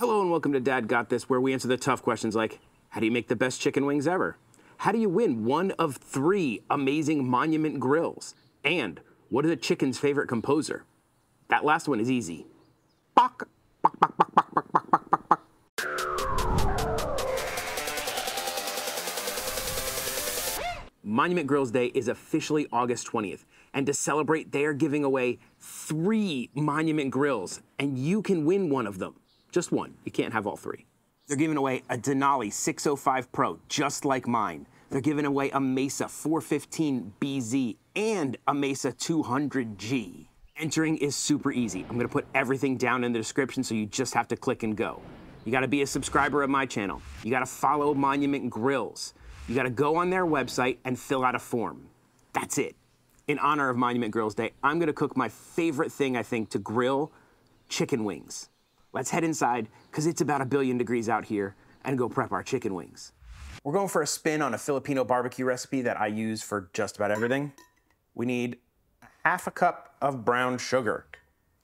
Hello and welcome to Dad Got This, where we answer the tough questions like how do you make the best chicken wings ever? How do you win one of three amazing monument grills? And what is a chicken's favorite composer? That last one is easy. Monument Grills Day is officially August 20th. And to celebrate, they are giving away three Monument Grills, and you can win one of them. Just one. You can't have all three. They're giving away a Denali 605 Pro, just like mine. They're giving away a Mesa 415 BZ and a Mesa 200G. Entering is super easy. I'm gonna put everything down in the description so you just have to click and go. You gotta be a subscriber of my channel. You gotta follow Monument Grills. You gotta go on their website and fill out a form. That's it. In honor of Monument Grills Day, I'm gonna cook my favorite thing, I think, to grill chicken wings. Let's head inside, because it's about a billion degrees out here, and go prep our chicken wings. We're going for a spin on a Filipino barbecue recipe that I use for just about everything. We need half a cup of brown sugar.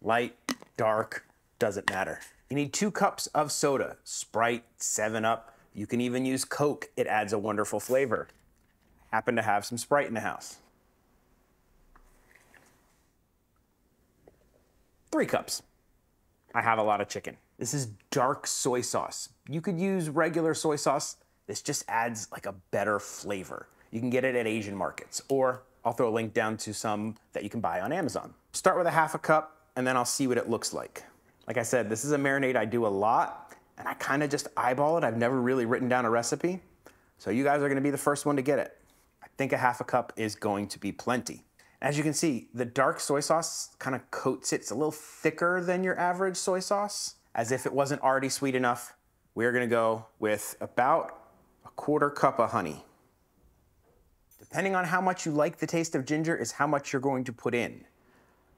Light, dark, doesn't matter. You need two cups of soda, Sprite, 7-Up. You can even use Coke. It adds a wonderful flavor. Happen to have some Sprite in the house. Three cups. I have a lot of chicken. This is dark soy sauce. You could use regular soy sauce. This just adds like a better flavor. You can get it at Asian markets, or I'll throw a link down to some that you can buy on Amazon. Start with a half a cup, and then I'll see what it looks like. Like I said, this is a marinade I do a lot, and I kind of just eyeball it. I've never really written down a recipe. So you guys are gonna be the first one to get it. I think a half a cup is going to be plenty. As you can see, the dark soy sauce kind of coats it. It's a little thicker than your average soy sauce. As if it wasn't already sweet enough, we're gonna go with about a quarter cup of honey. Depending on how much you like the taste of ginger is how much you're going to put in.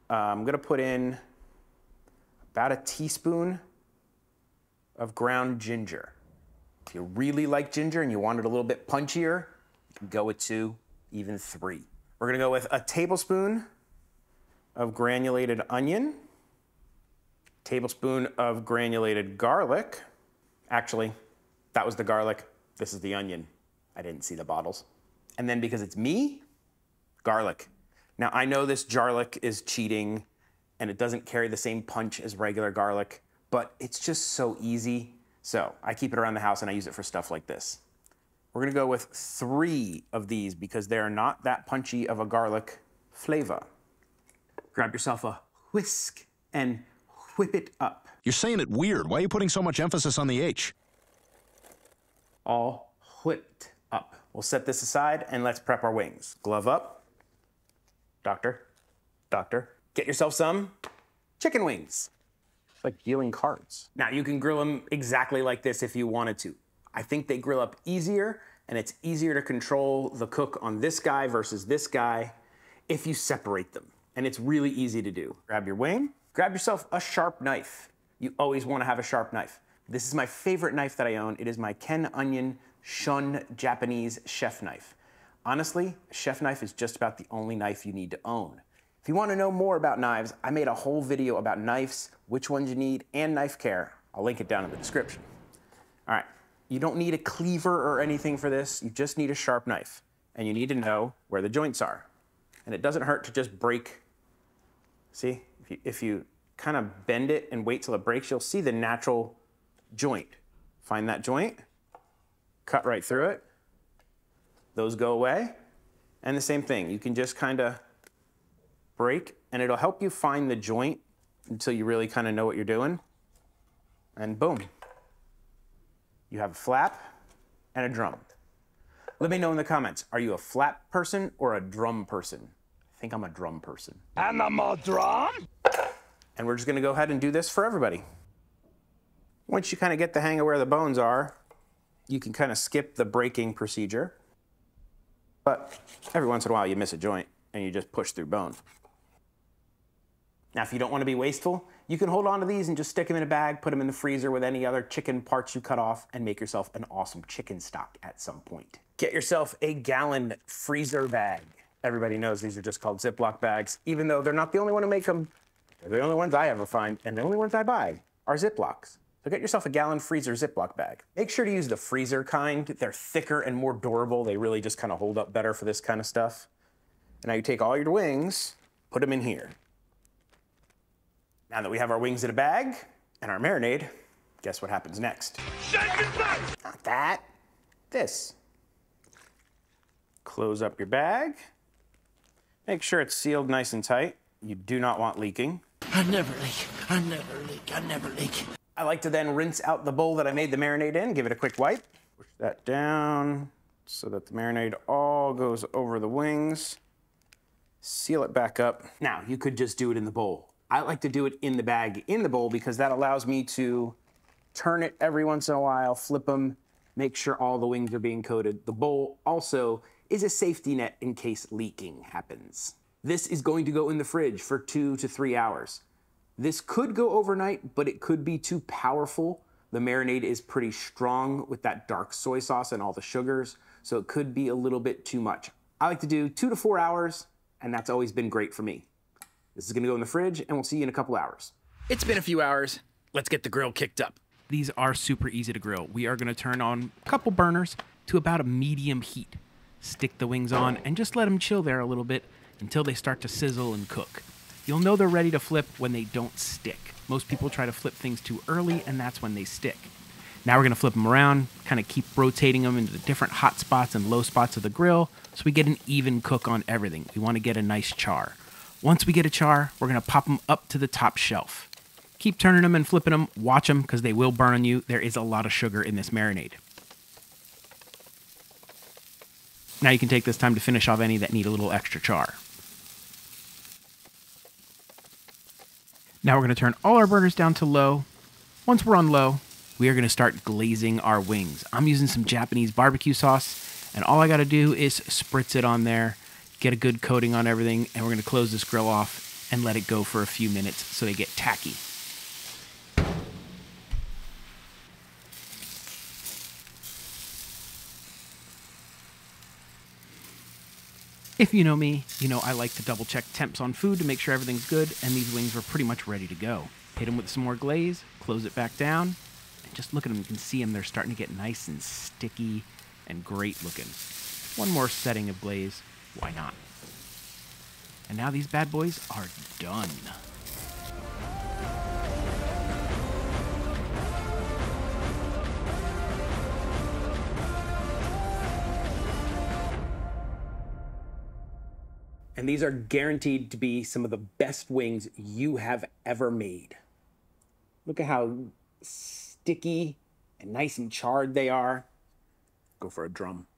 Uh, I'm gonna put in about a teaspoon of ground ginger. If you really like ginger and you want it a little bit punchier, you can go with two, even three. We're gonna go with a tablespoon of granulated onion, tablespoon of granulated garlic. Actually, that was the garlic, this is the onion. I didn't see the bottles. And then because it's me, garlic. Now I know this garlic is cheating and it doesn't carry the same punch as regular garlic, but it's just so easy. So I keep it around the house and I use it for stuff like this. We're gonna go with three of these because they're not that punchy of a garlic flavor. Grab yourself a whisk and whip it up. You're saying it weird. Why are you putting so much emphasis on the H? All whipped up. We'll set this aside and let's prep our wings. Glove up. Doctor, doctor, get yourself some chicken wings. It's like dealing cards. Now you can grill them exactly like this if you wanted to. I think they grill up easier and it's easier to control the cook on this guy versus this guy if you separate them. And it's really easy to do. Grab your wing, grab yourself a sharp knife. You always wanna have a sharp knife. This is my favorite knife that I own. It is my Ken Onion Shun Japanese chef knife. Honestly, a chef knife is just about the only knife you need to own. If you wanna know more about knives, I made a whole video about knives, which ones you need, and knife care. I'll link it down in the description. All right, you don't need a cleaver or anything for this. You just need a sharp knife. And you need to know where the joints are. And it doesn't hurt to just break. See, if you, if you kind of bend it and wait till it breaks, you'll see the natural joint. Find that joint, cut right through it. Those go away. And the same thing, you can just kind of break and it'll help you find the joint until you really kind of know what you're doing. And boom, you have a flap and a drum. Let me know in the comments, are you a flap person or a drum person? I think I'm a drum person. And I'm a drum? And we're just gonna go ahead and do this for everybody. Once you kind of get the hang of where the bones are, you can kind of skip the breaking procedure. But every once in a while you miss a joint and you just push through bone. Now, if you don't want to be wasteful, you can hold on to these and just stick them in a bag, put them in the freezer with any other chicken parts you cut off, and make yourself an awesome chicken stock at some point. Get yourself a gallon freezer bag. Everybody knows these are just called Ziploc bags, even though they're not the only one who make them. They're the only ones I ever find, and the only ones I buy are Ziplocs. So get yourself a gallon freezer Ziploc bag. Make sure to use the freezer kind. They're thicker and more durable. They really just kind of hold up better for this kind of stuff. And now you take all your wings, put them in here. Now that we have our wings in a bag and our marinade, guess what happens next? Not that. This. Close up your bag. Make sure it's sealed nice and tight. You do not want leaking. I never leak. I never leak. I never leak. I like to then rinse out the bowl that I made the marinade in, give it a quick wipe. Push that down so that the marinade all goes over the wings. Seal it back up. Now, you could just do it in the bowl. I like to do it in the bag in the bowl because that allows me to turn it every once in a while, flip them, make sure all the wings are being coated. The bowl also is a safety net in case leaking happens. This is going to go in the fridge for two to three hours. This could go overnight, but it could be too powerful. The marinade is pretty strong with that dark soy sauce and all the sugars, so it could be a little bit too much. I like to do two to four hours, and that's always been great for me. This is gonna go in the fridge, and we'll see you in a couple hours. It's been a few hours. Let's get the grill kicked up. These are super easy to grill. We are going to turn on a couple burners to about a medium heat. Stick the wings on and just let them chill there a little bit until they start to sizzle and cook. You'll know they're ready to flip when they don't stick. Most people try to flip things too early, and that's when they stick. Now we're going to flip them around, kind of keep rotating them into the different hot spots and low spots of the grill so we get an even cook on everything. We want to get a nice char. Once we get a char, we're going to pop them up to the top shelf. Keep turning them and flipping them. Watch them because they will burn on you. There is a lot of sugar in this marinade. Now you can take this time to finish off any that need a little extra char. Now we're going to turn all our burners down to low. Once we're on low, we are going to start glazing our wings. I'm using some Japanese barbecue sauce, and all I got to do is spritz it on there, get a good coating on everything, and we're going to close this grill off and let it go for a few minutes so they get tacky. If you know me, you know I like to double check temps on food to make sure everything's good, and these wings were pretty much ready to go. Hit them with some more glaze, close it back down, and just look at them. You can see them, they're starting to get nice and sticky and great looking. One more setting of glaze, why not? And now these bad boys are done. And these are guaranteed to be some of the best wings you have ever made. Look at how sticky and nice and charred they are. Go for a drum.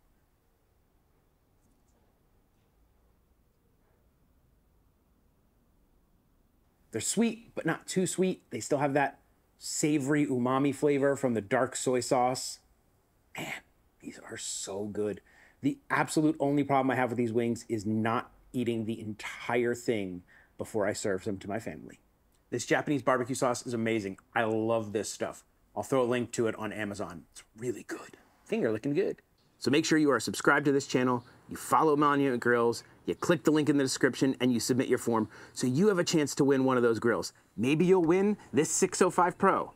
They're sweet, but not too sweet. They still have that savory umami flavor from the dark soy sauce. Man, these are so good. The absolute only problem I have with these wings is not eating the entire thing before I serve them to my family. This Japanese barbecue sauce is amazing. I love this stuff. I'll throw a link to it on Amazon. It's really good. Finger looking good. So make sure you are subscribed to this channel, you follow Monument Grills, you click the link in the description, and you submit your form so you have a chance to win one of those grills. Maybe you'll win this 605 Pro.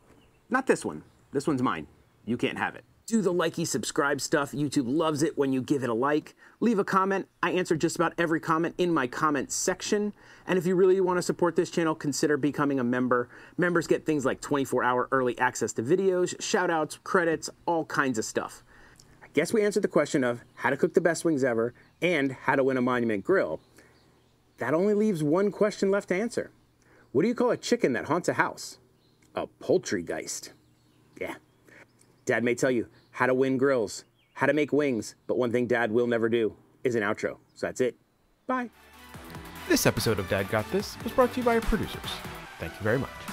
Not this one. This one's mine. You can't have it do the likey subscribe stuff. YouTube loves it when you give it a like. Leave a comment. I answer just about every comment in my comment section. And if you really want to support this channel, consider becoming a member. Members get things like 24 hour early access to videos, shout outs, credits, all kinds of stuff. I guess we answered the question of how to cook the best wings ever and how to win a Monument Grill. That only leaves one question left to answer. What do you call a chicken that haunts a house? A poultrygeist. Yeah. Dad may tell you how to win grills, how to make wings, but one thing Dad will never do is an outro. So that's it. Bye. This episode of Dad Got This was brought to you by our producers. Thank you very much.